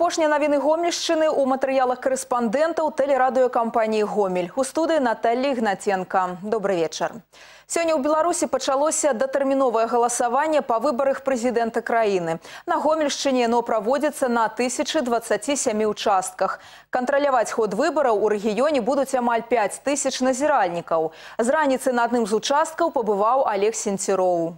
Апошнія навіны гомельшчыны ў матэрыялах карэспандэнтаў тэлерадыёкампаніі Гомель. У студыі Наталлі Гнаценка. Добры вечар. Сёння ў Беларусі пачалося датэрміновае галасаванне па выбарах прэзідэнта краіны. На Гомельшчыне яно праводзіцца на 1027 участках. Кантраляваць ход выбараў у рэгіёне будуць амаль 5 тысяч назіральнікаў. З раніцы на адным з участкаў пабываў Олег Сенціроў.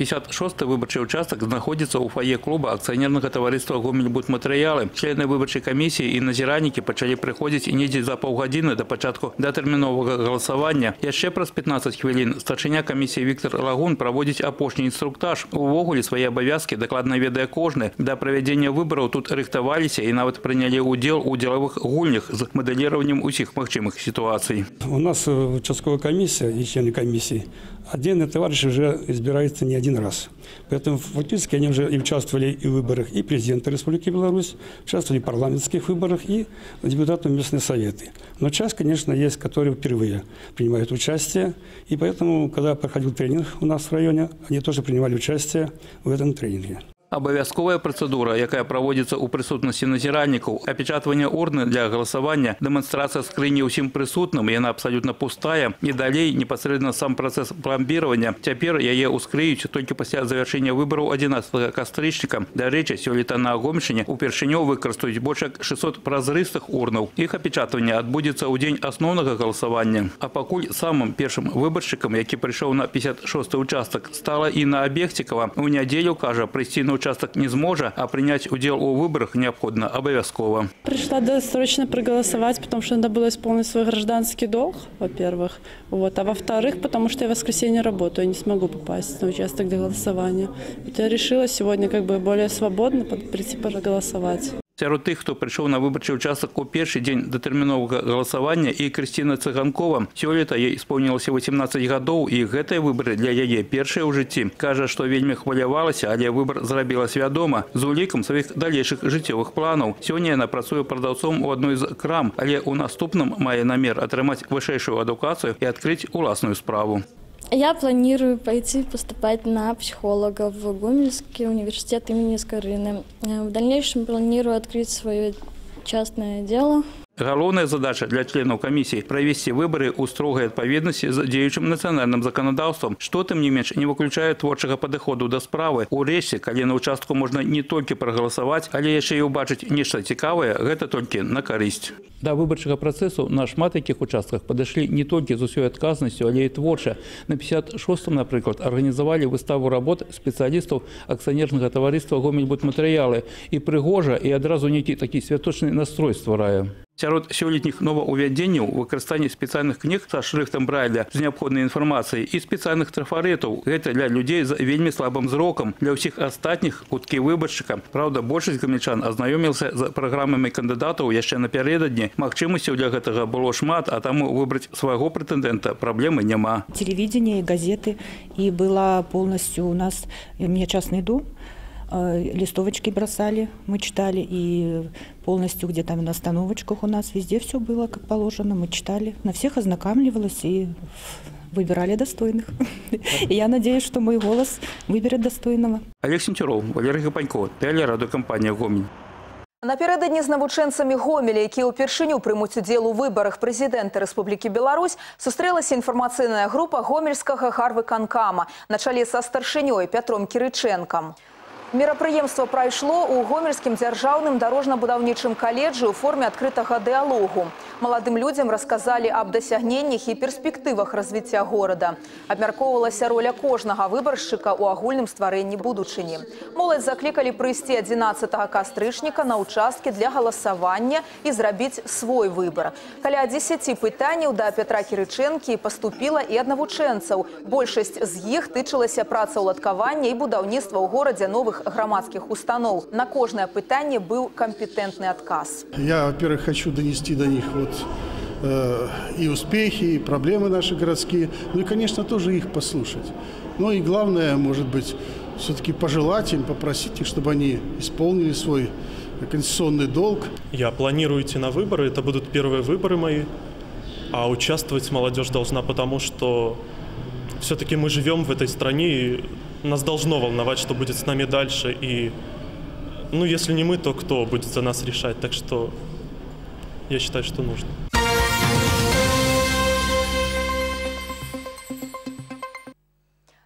56-й выборчий участок знаходится у фойе клуба акционерного товариства «Гомельбудматериалы». Члены выборчей комиссии и назиранники почали приходить недзе за полгодины до початку датэрміновага голосования. Яшчэ праз 15 хвілін старшыня комиссии Виктор Лагун проводить апошні инструктаж. Увогуле свои обовязки докладно ведая кожны. До проведения выборов тут рыхтаваліся и нават приняли удел у деловых гульнях с моделированием усіх магчымых ситуаций. У нас э, участковая комиссия и члены комиссии отдельные товарищи уже избираются не один раз. Поэтому фактически они уже участвовали и в выборах и президента Республики Беларусь, участвовали в парламентских выборах и депутатов местные советы. Но часть, конечно, есть, которые впервые принимают участие. И поэтому, когда проходил тренинг у нас в районе, они тоже принимали участие в этом тренинге. Абавязковая процедура, якая проводится у присутности назиральников, опечатывание урны для голосования, демонстрация скрыни усім присутным, и она абсолютно пустая. И далее непосредственно сам процесс пломбирования. Теперь яе ускрыюць только после завершения выборов 11 кастрычника. До речи, сёлета на Гомельщине упершынёў выкарыстаюць больше 600 празрыстых урнаў. Их опечатывание отбудется у день основного голосования. А покуль самым первым выборщиком, який пришел на 56 участок, стала Инна Обехтикова, у неделю, кажа, прийти на участок не зможа, а принять удел у выборах необходимо обовязково. Пришла досрочно проголосовать, потому что надо было исполнить свой гражданский долг, во-первых. Вот. А во-вторых, потому что я в воскресенье работаю, я не смогу попасть на участок для голосования. Вот я решила сегодня как бы более свободно прийти проголосовать. Сярод тых, хто прыйшоў на выбарчы ўчастак у першы дзень датэрміновага галасавання і Крысціна Цыганкова. Сёлета ей исполнілася 18 гадоў і гэтыя выбары для яе першыя ў жыцці. Кажа, што вельмі хвалявалася, але выбар зрабіла свядома з улікам сваіх далейшых жыццёвых планаў. Сёння яна працуе прадаўцом у адной з крам, але ў наступным мае намер атрымаць вышэйшую адукацыю і адкрыць уласную справу. Я планирую пойти поступать на психолога в Гомельский университет имени Скорыны. Э, в дальнейшем планирую открыть свое частное дело. Галоўная задача для членаў камісіі правесці выбары ў строгай адпаведнасці з дзеючым нацыянальным заканадаўствам, што тым не менш не выключае творчага падыходу да справы. Урэшце, калі на участку можна не толькі прагаласаваць, але яшчэ і ўбачыць нешта цікавае, гэта толькі на карысць. Да выбарчага працэсу на шмат якіх участках падышлі не толькі з усёй адказнасцю, але і творча. На 56 напрыклад, арганізавалі выставу работ спецыялістаў акцыянернага таварыства гомельбудматэрыялы і прыгожа і адразу нейкі такі святочны настрой стварае. Сярод сёлетніх новаўвядзенняў выкарыстанне спецыяльных кніг са шрыфтам брайля з неабходнай інфармацыяй і спецыяльных трафаретаў. Гэта для людзей з вельмі слабым зрокам. Для ўсіх астатніх куткі выбаршчыка. Праўда, большасць гамельчан азнаёмілася з праграмамі кандыдатаў яшчэ напярэдадні. Магчымасцяў для гэтага было шмат, а таму выбраць свайго прэтэндэнта праблемы няма. Телевидение и газеты. И была полностью у нас, у меня частный дом, Э, листовочки бросали, мы читали, и полностью где-то на остановочках у нас везде все было как положено, мы читали, на всех ознакомливалась и выбирали достойных. И я надеюсь, что мой голос выберет достойного. Олег Сенчаров, Валерий Гапанько, телерадиокомпания «Гомель». Напередадні з навучэнцамі гомеля, якія ўпершыню прымуць удзел у выбарах прэзідэнта Рэспублікі Беларусь, сустрэлася інфармацыйная група гомельскага гарвыканкама на чале са старшынёй Пятром Кірычэнкам. Мерапрыемства прайшло ў гомельскім дзяржаўным дарожна-будаўнічым каледжы ў форме адкрытага дыалогу. Маладым людзям расказалі аб дасягненнях і перспектывах развіцця горада. Абмяркоўвалася роля кожнага выбаршчыка ў агульным стварэнні будучыні. Моладзь заклікалі прыйсці 11 кастрычніка на ўчасткі для галасавання і зрабіць свой выбар. Каля 10 пытанняў да Петра Кірычэнкі паступіла і ад навучэнцаў. Большасць з іх тычылася працаўладкавання і будаўніцтва ў горадзе новых громадских установ. На кожное пытание был компетентный отказ. Я, во-первых, хочу донести до них вот э, и успехи, и проблемы наши городские, ну и, конечно, тоже их послушать. Ну и главное, может быть, все-таки пожелать им, попросить их, чтобы они исполнили свой конституционный долг. Я планирую идти на выборы, это будут первые выборы мои, а участвовать молодежь должна потому, что все-таки мы живем в этой стране, и нас должно волновать, что будет с нами дальше, и Ну, если не мы, то кто будет за нас решать? Так что я считаю, что нужно.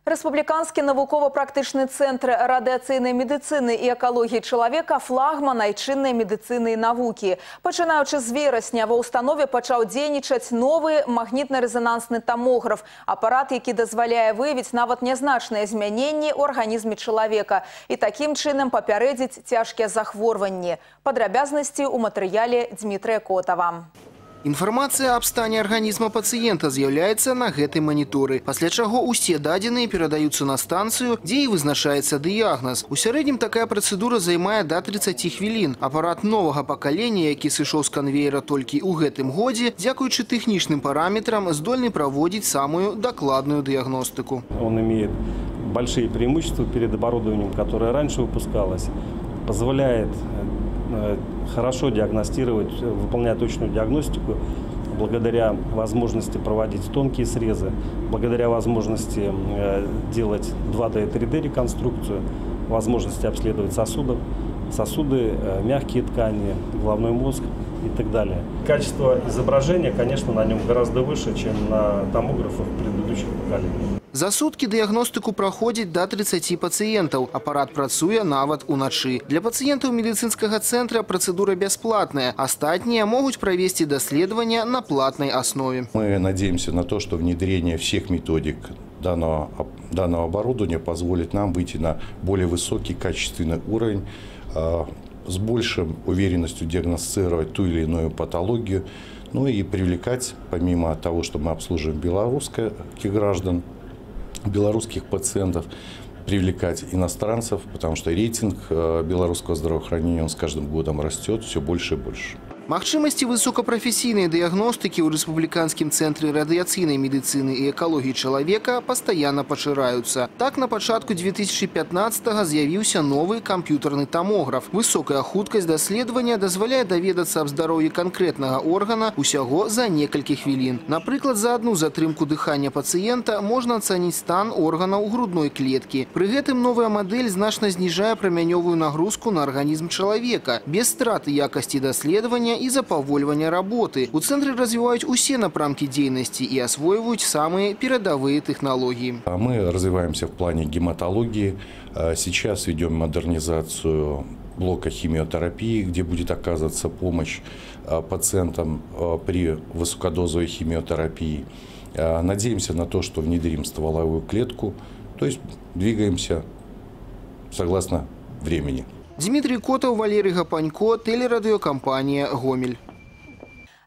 Рэспубліканскі навукова-практычны цэнтр радыацыйнай медыцыны і экалогіі чалавека флагман айчыннай медыцыны і навукі. Пачынаючы з верасня ва ўстанове пачаў дзейнічаць новы магнітна-рэзанансны тамограф, апарат, які дазваляе выявіць нават нязначныя змяненні ў арганізме чалавека і такім чынам папярэдзіць цяжкія захворванні. Падрабязнасці ў матэрыяле Дмітрыя Котава. Інфармацыя аб стане арганізма пацыента з'яўляецца на гэтай маніторы, пасля чаго ўсе дадзеныя перадаюцца на станцыю, дзе і вызначаецца дыягназ. У сярэднім такая працэдура займае да 30 хвілін. Апарат новага пакалення, які сышоў з канвеера толькі ў гэтым годзе, дзякуючы тэхнічным параметрам, здольны праводзіць самую дакладную диагностику. Он имеет большие преимущества перед оборудованием, которое раньше выпускалось, позволяет Э, хорошо диагностировать, э, выполнять точную диагностику благодаря возможности проводить тонкие срезы, благодаря возможности э, делать 2D и 3D реконструкцию, возможности обследовать сосуды, сосуды, мягкие ткани, головной мозг и так далее. Качество изображения, конечно, на нем гораздо выше, чем на томографах предыдущих поколений. За суткі дыягностыку праходзіць да 30 пацыентаў. Апарат працуе нават уначы. Для пацыентаў медыцынскага цэнтра працэдура бясплатная. Астатнія могуць правесці даследавання на платной основе. Мы надеемся на то, что внедрение всех методик данного, данного оборудования позволит нам выйти на более высокий качественный уровень, с большим уверенностью диагностировать ту или иную патологию, ну и привлекать, помимо того, что мы обслуживаем белорусских граждан, белорусских пациентов, привлекать иностранцев, потому что рейтинг э, белорусского здравоохранения он с каждым годом растет все больше и больше. Магчымасці высокапрафесійнай дыягностыкі ў рэспубліканскім цэнтры радыяцыйнай медыцыны і экалогіі чалавека пастаянна пашыраюцца. Так на пачатку 2015 з'явіўся новы камп'ютарны тамограф. Высокая хуткасць даследавання дазваляе даведацца аб здароўі канкрэтнага органа усяго за некалькі хвілін. Напрыклад, за адну затрымку дыхання пацыента можна ацаніць стан органаў грудной клеткі. Пры гэтым новая мадэль значна зніжае прамянёвую нагрузку на арганізм чалавека без страты якасці даследавання и запавольвання работы. У центре развивают усе напрамки деятельности и осваивают самые передовые технологии. А мы развиваемся в плане гематологии. А сейчас ведем модернизацию блока химиотерапии, где будет оказываться помощь пациентам при высокодозовой химиотерапии. Надеемся на то, что внедрим стволовую клетку, то есть двигаемся согласно времени. Дмитрий Котов, Валерий Гапанько, телерадиокомпания «Гомель».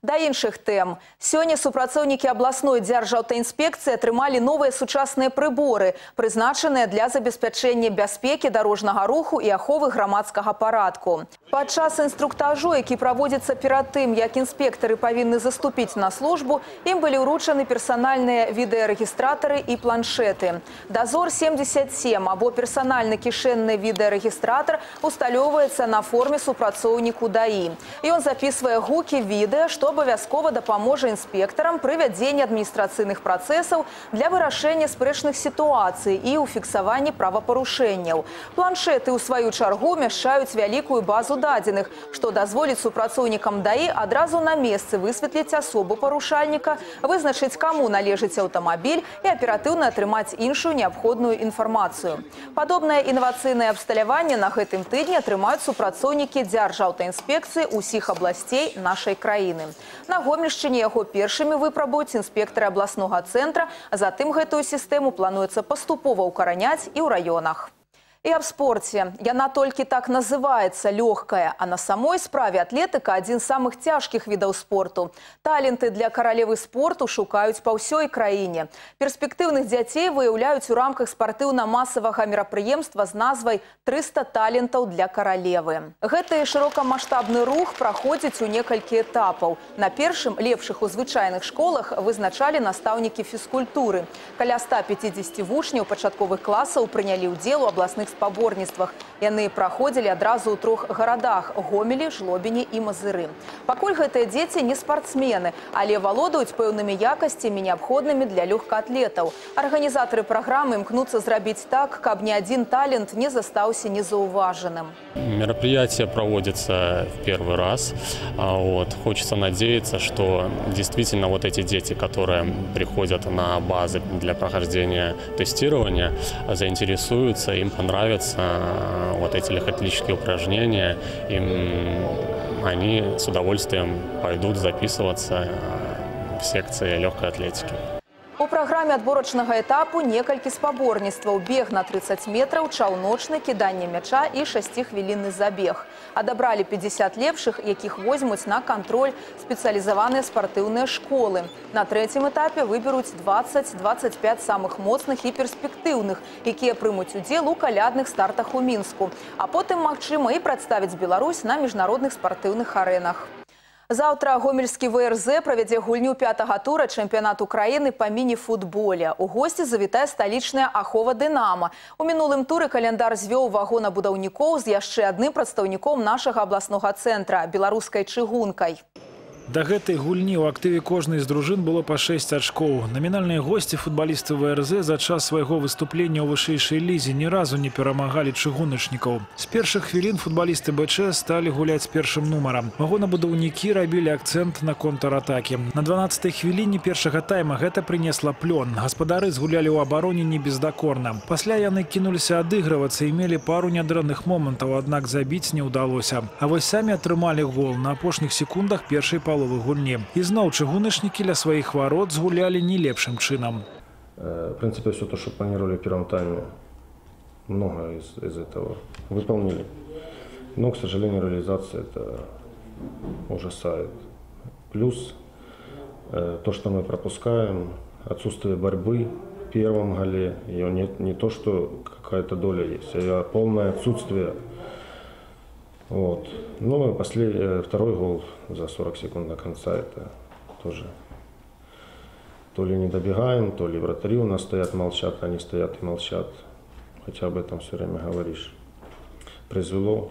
Да іншых тэм. Сёння супрацоўнікі абласной дзяржаўтаінспекцыі атрымалі новыя сучасныя прыборы, прызначаныя для забеспячэння бяспекі дарожнага руху і аховы грамадскага парадку. Падчас інструктажу, які праводзіцца перад тым, як інспектары павінны заступіць на службу, ім былі ўручаны персанальныя відэарэгістратары і планшеты. Дазор 77 або персанальны кішэнны відэарэгістратар усталёўваецца на форме супрацоўніку ДАІ. Ён записывае гукі відэа, што абавязкова дапаможа інспектарам пры вядзенні адміністрацыйных працэсаў для вырашэння спрэчных сітуацый і ў фіксаванні правапарушэнняў. Планшеты ў сваю чаргу мяшчаюць вялікую базу дадзеных, што дазволіць супрацоўнікам даі адразу на месцы высветліць асобу парушальніка, вызначыць каму належыць аўтамабіль і аператыўна атрымаць іншую неабходную інфармацыю. Падобнае інавацыйнае абсталяванне на гэтым тыдні атрымаюць супрацоўнікі дзяржаўтаінспекцыі ўсіх абласцей нашай краіны. На Гомельшчыне яго першымі выпрабуюць інспектары абласнога цэнтра, а затым гэтую сістэму плануецца паступова ўкараняць і ў раёнах. И об спорте. Яна толькі так называется легкая, а на самой справе атлетыка один з самых цяжкіх відаў спорту. Таленты для каралевы спорту шукаюць па ўсёй краіне. Перспектыўных дзяцей выяўляюць у рамках спартыўна-масавага мерапрыемства з назвай 300 талентаў для каралевы. Гэты шырокамаштабны рух праходзіць у некалькі этапаў. На першым лепшых у звычайных школах вызначалі настаўнікі фізкультуры. Каля 150 вучняў пачатковых класаў прынялі ўдзел у абласных спаборніцтвах. Яны праходзілі адразу ў трох гарадах гомелі, жлобіні і мазыры. Пакуль гэтыя дзеці не спартсмены, але валодаюць пэўнымі якасцямі неабходнымі для лёгкаатлетаў. Арганізатары праграмы імкнуцца зрабіць так, каб ні адзін талент не застаўся незаўважаным. Мероприятие проводится в первый раз. А Вот. Хочется надеяться, что действительно вот эти дети, которые приходят на базы для прохождения тестирования, заинтересуются, им понравятся а, вот эти легкоатлетические упражнения, им они с удовольствием пойдут записываться а, в секции легкой атлетики. У праграме адборачнага этапу некалькі спаборніцтваў, бег на 30 метраў, чаўночны, кіданне мяча і шасціхвілінны забег. Адабралі 50 лепшых, якіх возьмуць на кантроль спецыялізаваныя спартыўныя школы. На трэцім этапе выберуць 20-25 самых моцных і перспектыўных, якія прымуць удзел у калядных стартах у Мінску. А потым, магчыма, і прадставіць Беларусь на міжнародных спартыўных арэнах. Заўтра гомельскі ВРЗ правядзе гульню пятага тура чэмпіянату краіны па міні-футболе. У госці завітае сталічная ахова «Дынама». У мінулым туры календар звёў вагонабудаўнікоў з яшчэ адным прадстаўніком нашага абласнога цэнтра – беларускай чыгункай. Да гэтай гульні ў актыве кожнай з дружын было па 6 ачкоў. Намінальныя госці футбалісты ВРЗ за час свайго выступлення ў вышэйшай лізе ні разу не перамагалі чыгуначнікаў. З першых хвілін футбалісты БЧ сталі гуляць першым нумарам. Вагонабудаўнікі рабілі акцэнт на контратакі. На 12 хвіліне першага тайма гэта прынесла плён. Гаспадары згулялі ў абароне не бездакорна. Пасля яны кінуліся адыгрывацца і мелі пару нядрэнных момантаў, аднак забіць не ўдалося. А вось самі атрымалі гол на апошніх секундах першай паловы паловы гульні. Ізноў чыгуначнікі ля сваіх ворот згулялі не лепшым чынам. В принципе, все то, что планировали в первом тайме, много из, из этого выполнили. Но, к сожалению, реализация это ужасает. Плюс э, то, что мы пропускаем, отсутствие борьбы в первом голе, ее нет не то, что какая-то доля есть, а полное отсутствие вот. Ну и послед... Э, второй гол за 40 секунд до конца, это тоже то ли не добегаем, то ли вратари у нас стоят, молчат, они стоят и молчат. Хотя об этом все время говоришь. Произвело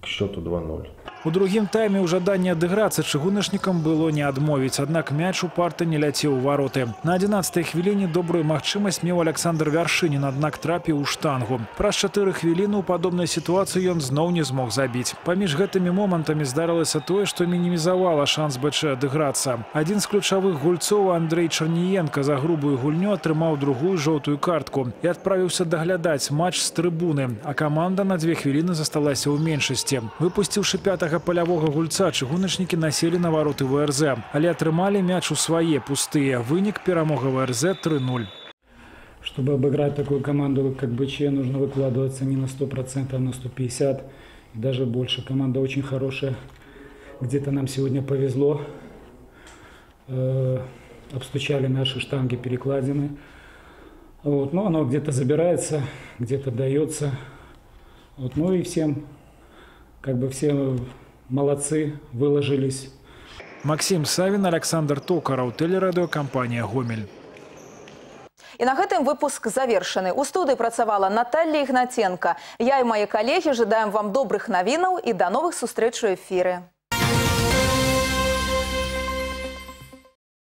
к счету 2-0. У другім тайме ў жаданні адыграцца чыгуначнікам было не адмовіць, аднак мяч у парты не ляцеў у вароты. На 11 хвіліне добрую магчымасць меў Александр Вяршынін, аднак трапіў у штангу. Праз чатыры хвіліны ў падобнай сітуацыі ён зноў не змог забіць. Паміж гэтымі момантамі здарылася тое, што мінімізавала шанс БЧ адыграцца. Адзін з ключавых гульцоў Андрей Чарніенко за грубую гульню атрымаў другую жоўтую картку і адправіўся даглядаць матч з трыбуны, а каманда на дзве хвіліны засталася ў меншасці. Выпусціўшы пятага гэтага палявога гульца чыгуначнікі населі на вароты ВРЗ, але атрымалі мяч у свае пустыя. Вынік перамога ВРЗ 3-0. Чтобы обыграть такую команду, как БЧ, нужно выкладываться не на 100%, а на 150%, даже больше. Команда очень хорошая. Где-то нам сегодня повезло. Э, обстучали наши штанги перекладины. Вот, но оно где-то забирается, где-то дается. Вот, ну и всем, как бы все молодцы, выложились. Максим Савин, Александр Токараў, тэлерадыёкампанія Гомель. І на гэтым выпуск завершаны. У студыі працавала Наталья Ігнаценка. Я і мае калегі жадаем вам добрых навінаў і да новых сустрэч у эфіры.